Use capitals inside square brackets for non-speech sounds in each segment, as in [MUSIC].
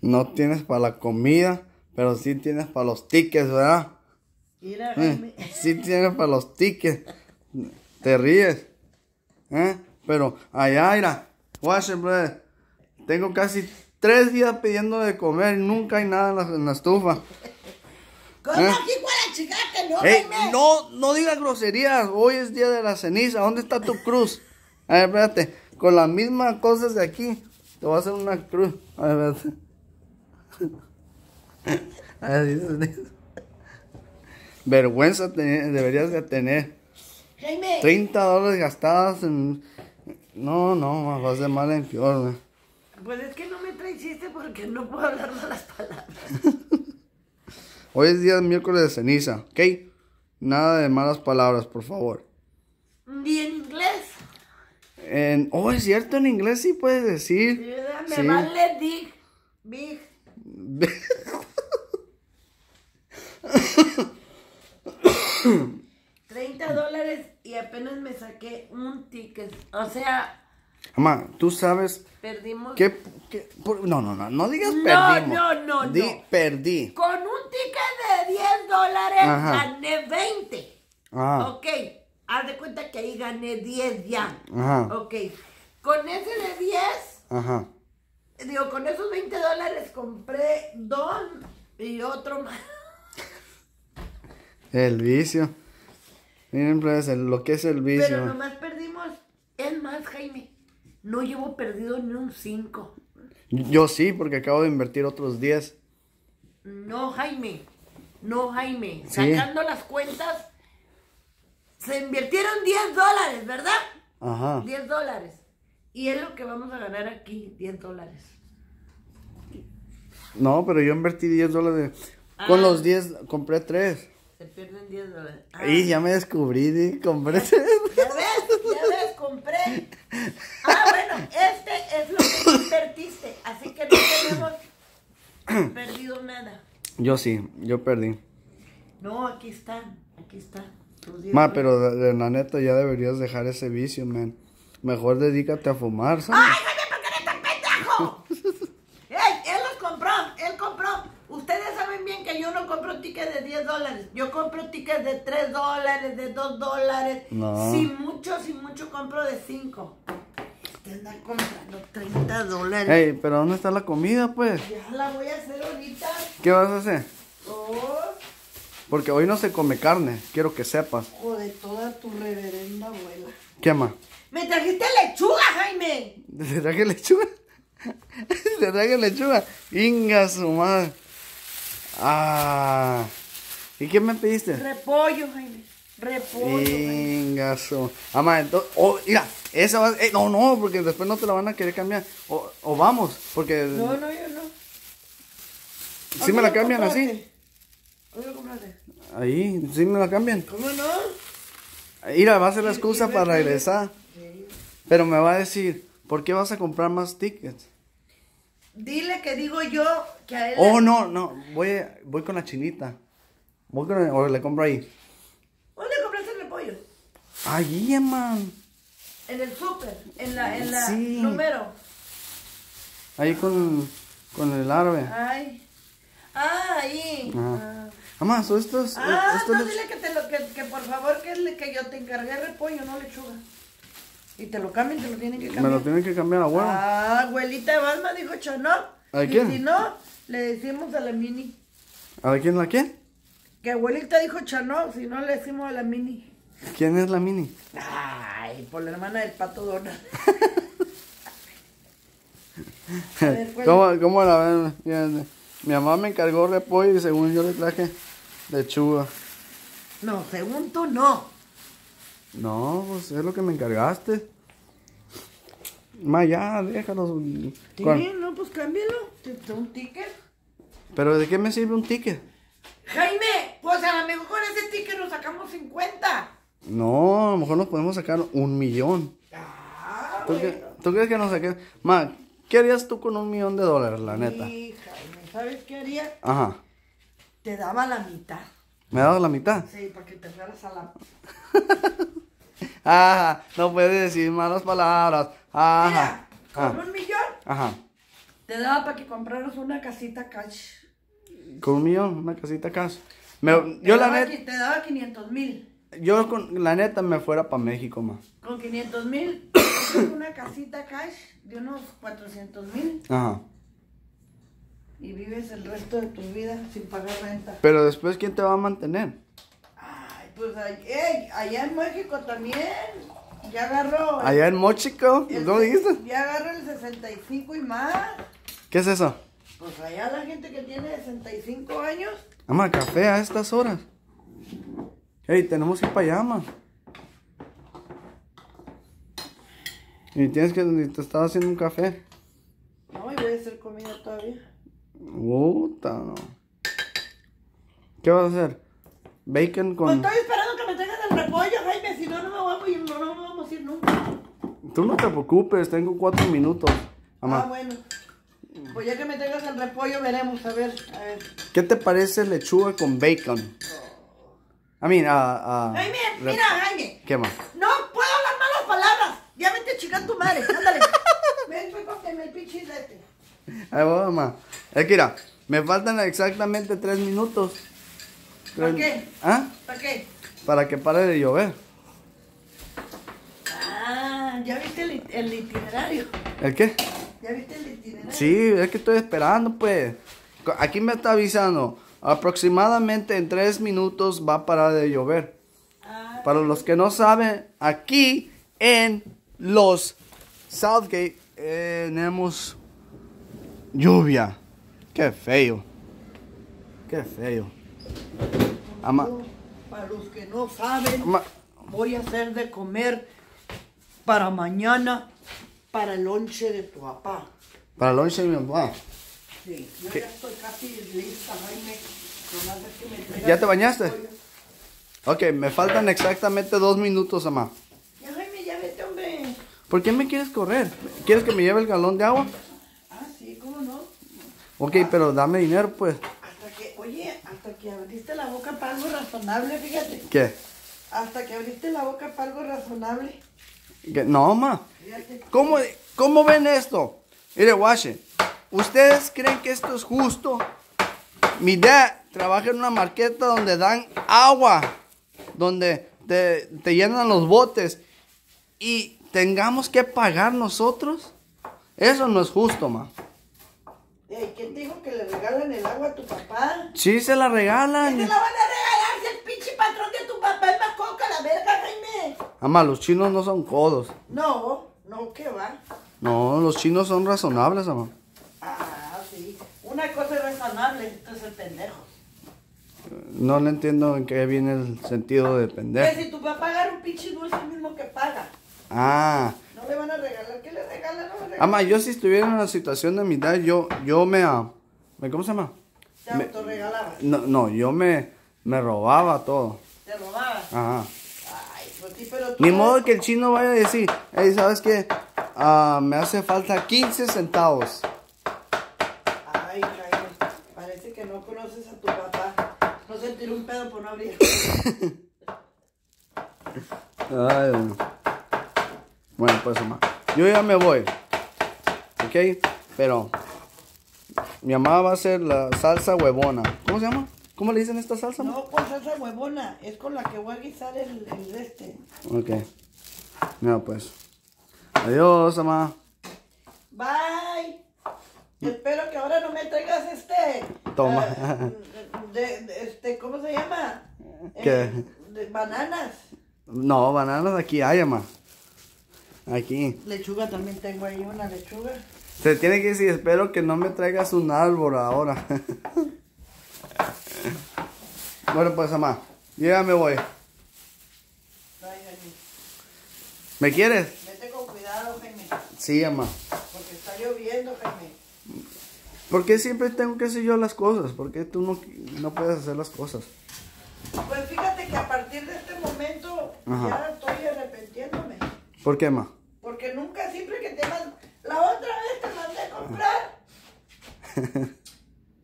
No tienes para la comida, pero sí tienes para los tickets, ¿verdad? Mira, Eh. Sí tienes para los tickets. Te ríes. ¿Eh? Pero allá, mira, brother. Tengo casi tres días pidiendo de comer y nunca hay nada en la, en la estufa. ¿Cómo ¿Eh? aquí chica que no, Ey, no, no digas groserías. Hoy es día de la ceniza. ¿Dónde está tu cruz? A ver, espérate. Con las mismas cosas de aquí. Te voy a hacer una cruz. A ver. A ver. [LAUGHS] Vergüenza deberías de tener. Jaime. 30 dólares gastados en... No, no, vas de mal en peor, güey. Pues es que no me traes chiste porque no puedo hablar malas palabras. [LAUGHS] Hoy es día miércoles de ceniza, ¿ok? Nada de malas palabras, por favor. ¿Y en inglés? En... Oh, es cierto, en inglés sí puedes decir. Me Sí. vale big. Big. 30 dólares y apenas me saqué un ticket. O sea, Mamá, tú sabes perdimos. qué... qué- por- No, no, no, no digas No, perdimos. no, no, Di no. perdí. Con un ticket de 10 dólares gané 20. Ah, Ok, haz de cuenta que ahí gané 10 ya. Ajá. Ok, con ese de 10, ajá. digo, con esos 20 dólares compré dos y otro más. [LAUGHS] El vicio. Miren, pues, lo que es el vicio. Pero nomás perdimos. Es más, Jaime, no llevo perdido ni un 5. Yo sí, porque acabo de invertir otros 10. No, Jaime. No, Jaime. Sí. Sacando las cuentas, se invirtieron 10 dólares, ¿verdad? Ajá. 10 dólares. Y es lo que vamos a ganar aquí, 10 dólares. No, pero yo invertí 10 dólares. Con Ah. los 10 compré 3. Se pierden 10 dólares. Ah, Y ya me descubrí, di, compré 3. Ya ves, ya ves, compré. Ah, bueno, este es lo que invertiste. Así que no tenemos perdido nada. Yo sí, yo perdí. No, aquí están, aquí están. Tus 10 Ma, pero de, de la neta ya deberías dejar ese vicio, man. Mejor dedícate a fumar, ¿sabes? ¡Ay, Jaime, por qué eres tan pendejo! [LAUGHS] ¡Ey! Él los compró, él compró. Ustedes saben bien que yo no compro tickets de 10 dólares. Yo compro tickets de 3 dólares, de 2 dólares. No. Si mucho, si mucho compro de 5. Te andan comprando 30 dólares. Ey, pero ¿dónde está la comida, pues? Ya la voy a hacer ahorita. ¿Qué vas a hacer? Oh, Porque hoy no se come carne, quiero que sepas. hijo de toda tu reverenda abuela. ¿Qué más? ¡Me trajiste lechuga, Jaime! [LAUGHS] ¿Se traje lechuga? [LAUGHS] ¿Se traje lechuga? Inga su madre. Ah. ¿Y qué me pediste? Repollo, Jaime. Repollo. Inga su. Ama, entonces. Oh, mira, esa va. eh, no, no, porque después no te la van a querer cambiar. O, o vamos, porque. No, no, yo no. Si me la cambian así. ¿Dónde lo compraste? Ahí, sí me la cambian. ¿Cómo no? Mira, va a ser la excusa para regresar. Pero me va a decir, ¿por qué vas a comprar más tickets? Dile que digo yo que a él. Oh, no, no, voy, voy con la chinita. Voy con, o le compro ahí. ¿Dónde compraste el repollo? Ahí, man. En el súper, en la, en la Sí. número. Ahí con, con el árabe. Ay. Ah, ahí. Ajá. Mamá, so estos. Ah, estos no, le- dile que, te lo, que, que por favor que, le- que yo te encargué repollo, no lechuga. Y te lo cambian, te lo tienen que me cambiar. lo tienen que cambiar a huevo. Ah, abuelita de Balma dijo Chano. ¿A y quién? si no, le decimos a la mini. ¿A quién la quién? Que abuelita dijo Chano, si no le decimos a la mini. ¿Quién es la mini? Ay, por la hermana del pato Donald. [LAUGHS] A ver. ¿Cómo, cómo la ven? Mi mamá me encargó repollo y según yo le traje lechuga. No, según tú no. No, pues es lo que me encargaste. Ma, ya, déjalos. Sí, Con- no, pues cámbialo. ¿Te da un ticket? Pero ¿de qué me sirve un ticket? Jaime, pues a lo mejor con ese ticket nos sacamos 50. No, a lo mejor nos podemos sacar un millón. Ah, ¿Tú, tú crees que nos saques? Ma, ¿qué harías tú con un millón de dólares, la neta? Jaime, ¿sabes qué haría? Ajá. Te daba la mitad. ¿Me das la mitad? Sí, para que te fueras a la... [LAUGHS] Ajá, no puedes decir malas palabras. Ajá. Mira, con Ah, un millón Ajá. te daba para que compraras una casita cash. Con un millón, una casita casa. Me- yo la daba neta, Te daba 500 mil. Yo con la neta me fuera para México, ma. Con 500 mil, una casita cash de unos 400 mil Ajá. y vives el resto de tu vida sin pagar renta. Pero después, ¿quién te va a mantener? Ay, pues ay- ey, allá en México también. Ya agarró. el- Allá en Mochico, el- ¿cómo dijiste? Ya agarró el 65 y más. ¿Qué es eso? Pues allá la gente que tiene 65 años. Ama, café a estas horas. Hey, tenemos que ir para allá. Y tienes que, te estaba haciendo un café. No, y voy a hacer comida todavía. Puta, no. ¿Qué vas a hacer? Bacon Pues con... estoy esperando que me traigan el repollo, Jaime. Si no, no me vamos a ir, no, no vamos a ir nunca. Tú no te preocupes, tengo cuatro minutos. Ah, Mamá, bueno. Pues ya que me traigas el repollo, veremos. A ver, a ver. ¿qué te parece lechuga con bacon? I mean, ah, ah, Jaime, re- mira, Jaime. ¿Qué más? No puedo hablar malas palabras. Ya vete a chingar tu madre. Ándale. [LAUGHS] Ven, cómprame el pinche este. Ahí va, mamá. Es que mira, me faltan exactamente tres minutos. ¿Por Tres- qué? ¿Ah? ¿Para qué? Para que pare de llover. Ah, ¿ya viste el, el itinerario? ¿El qué? ¿Ya viste el itinerario? Sí, es que estoy esperando, pues. Aquí me está avisando. Aproximadamente en tres minutos va a parar de llover. Para los que no saben, aquí en los Southgate eh, tenemos lluvia. Qué feo. Qué feo. Ama, para los que no saben, ama- voy a hacer de comer para mañana, para el lonche de tu papá. para el lunch de mi papá. Sí, yo ¿Qué? ya estoy casi lista, Jaime. Nomás es que me traigas ¿Ya te bañaste? Ok, me faltan exactamente dos minutos, ama. Ya, Jaime, ya vete, hombre. ¿Por qué me quieres correr? ¿Quieres que me lleve el galón de agua? Ah, sí, ¿cómo no? Ok, pero dame dinero, pues. Hasta que, oye, hasta que abriste la boca para algo razonable, fíjate. ¿Qué? Hasta que abriste la boca para algo razonable. ¿Qué? No, ma. Fíjate. ¿Cómo, ¿Cómo ven esto? Mire, Washe, ¿ustedes creen que esto es justo? Mi dad trabaja en una marqueta donde dan agua, donde te, te llenan los botes y tengamos que pagar nosotros. Eso no es justo, ma. ¿quién dijo que le regalan el agua a tu papá? Sí se la ¿Qué te regalan. la van a regalar si el pinche patrón de tu papá es más coca la verga, Jaime? Ama, los chinos no son codos. No, no, ¿qué va? No, los chinos son razonables, ama. Una cosa es razonable, esto es el pendejo. No le entiendo en qué viene el sentido de Que pendejo. si tu papá agarra un pinche dulce, el mismo que paga. Ah. No le van a regalar, ¿qué le regalan? No regalan. Ama, yo si estuviera en la situación de mi dad, yo, yo me, ah, me- ¿cómo se llama? Te me- autorregalabas, No, no, yo me, me robaba todo. te robabas. Ajá. Ay, pues sí, pero tú. Ni modo que el chino vaya a decir, hey, ¿sabes qué? Ah, me hace falta 15 centavos. Ay, Jaime, parece que no conoces a tu papá. No sentir un pedo por no abrir. Ay, bueno. Bueno, pues, mamá. Yo ya me voy. ¿Ok? Pero mi mamá va a hacer la salsa huevona. ¿Cómo se llama? ¿Cómo le dicen esta salsa? No, pues esa huevona, es con la que voy a guisar el, el este. Ok. No, pues. Adiós, mamá. Bye. Espero que ahora no me traigas este. Toma. eh, de, de- este, ¿cómo se llama? ¿Qué? Eh, de bananas. No, bananas aquí hay, mamá. Aquí. Lechuga también tengo ahí, una lechuga. Se tiene que decir, espero que no me traigas un árbol ahora. [LAUGHS] bueno, pues, mamá. Ya me voy. ¿Me quieres? Vete con cuidado, Jaime. Sí, mamá. Porque está lloviendo, Jaime. ¿Por qué siempre tengo que hacer yo las cosas? ¿Por qué tú no, no puedes hacer las cosas? Pues fíjate que a partir de este momento Ajá. ya estoy arrepentiéndome. ¿Por qué, ma? Porque nunca, siempre que te mando. La otra vez te mandé a comprar. [LAUGHS]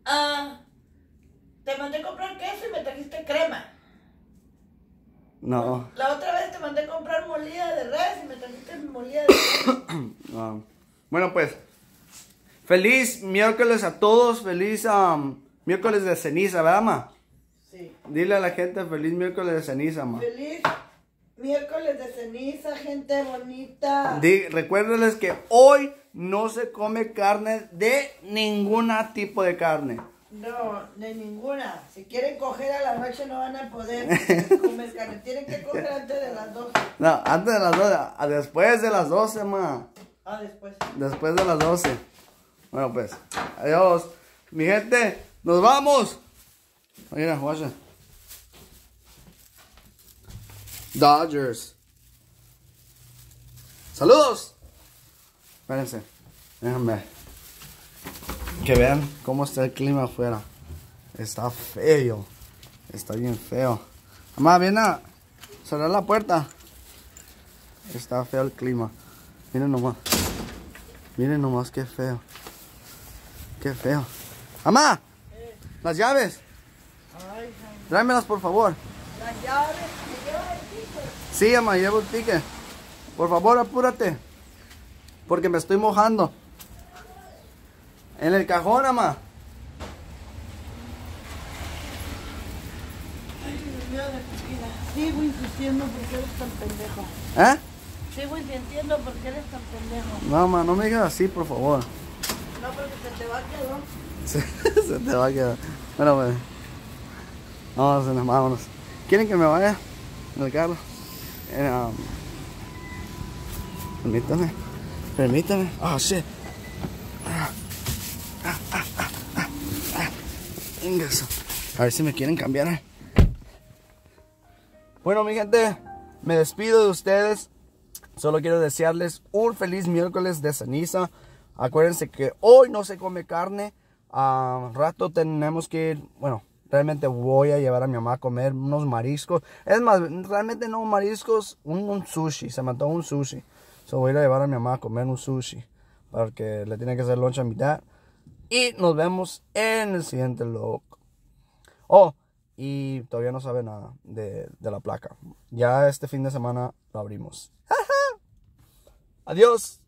Ah, te mandé a comprar queso y me trajiste crema. No. La otra vez te mandé a comprar molida de res y me trajiste molida de res. [COUGHS] Ah, bueno, pues, feliz miércoles a todos, feliz am, miércoles de ceniza, ¿verdad, ma? Sí. Dile a la gente feliz miércoles de ceniza, ma. Feliz miércoles de ceniza, gente bonita. Di- que hoy no se come carne de ningún tipo de carne. No, de ninguna. Si quieren coger a la noche no van a poder [LAUGHS] comer carne. Tienen que coger antes de las 12. No, antes de las 12, a- después de las 12, ma. Ah, después. Después de las 12. Bueno, pues, adiós. Mi gente, nos vamos. Mira, guacha. Dodgers. Saludos. Espérense. Déjenme. Que vean cómo está el clima afuera. Está feo. Está bien feo. Mamá, ven a cerrar la puerta. Está feo el clima. Miren nomás. Miren nomás qué feo. Qué feo. Mamá, las llaves. Ay, Tráemelas por favor. las llaves. ¿me llevas el ticket? Sí, mamá, llevo el ticket. Por favor, apúrate. Porque me estoy mojando. En el cajón, mamá. Sigo insistiendo porque eres tan pendejo. ¿Eh? Sigo insistiendo porque eres tan pendejo. No, mamá, no me digas así, por favor. Porque se te va a quedar. [LAUGHS] Se, te va a quedar. Bueno, pues. Vámonos, vámonos. ¿Quieren que me vaya en el carro? Eh, um, permítame. Permítame. Oh, shit. Ah, ah, ah, ah. A ver si me quieren cambiar. Bueno, mi gente, me despido de ustedes. Solo quiero desearles un feliz miércoles de ceniza. Acuérdense que hoy no se come carne. A rato tenemos que ir, bueno, realmente voy a llevar a mi mamá a comer unos mariscos. Es más, realmente no mariscos, un, sushi. Se mató un sushi. So voy a llevar a mi mamá a comer un sushi. Porque le tiene que hacer lunch a mitad. Y nos vemos en el siguiente vlog. Oh, y todavía no sabe nada de, de la placa. Ya este fin de semana lo abrimos. [LAUGHS] Adiós.